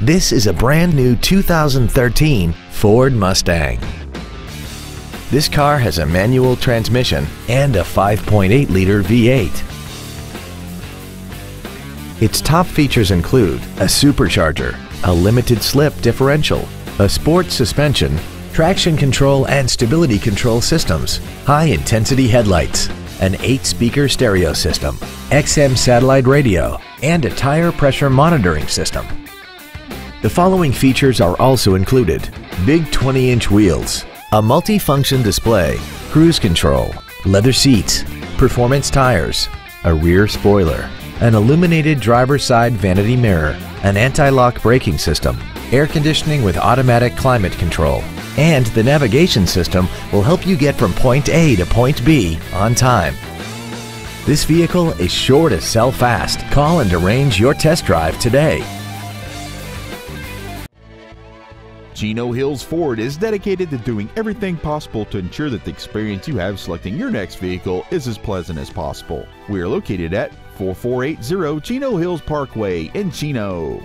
This is a brand new 2013 Ford Mustang. This car has a manual transmission and a 5.8-liter V8. Its top features include a supercharger, a limited slip differential, a sport suspension, traction control and stability control systems, high-intensity headlights, an 8-speaker stereo system, XM satellite radio, and a tire pressure monitoring system. The following features are also included. Big 20-inch wheels, a multi-function display, cruise control, leather seats, performance tires, a rear spoiler, an illuminated driver's side vanity mirror, an anti-lock braking system, air conditioning with automatic climate control, and the navigation system will help you get from point A to point B on time. This vehicle is sure to sell fast. Call and arrange your test drive today. Chino Hills Ford is dedicated to doing everything possible to ensure that the experience you have selecting your next vehicle is as pleasant as possible. We are located at 4480 Chino Hills Parkway in Chino.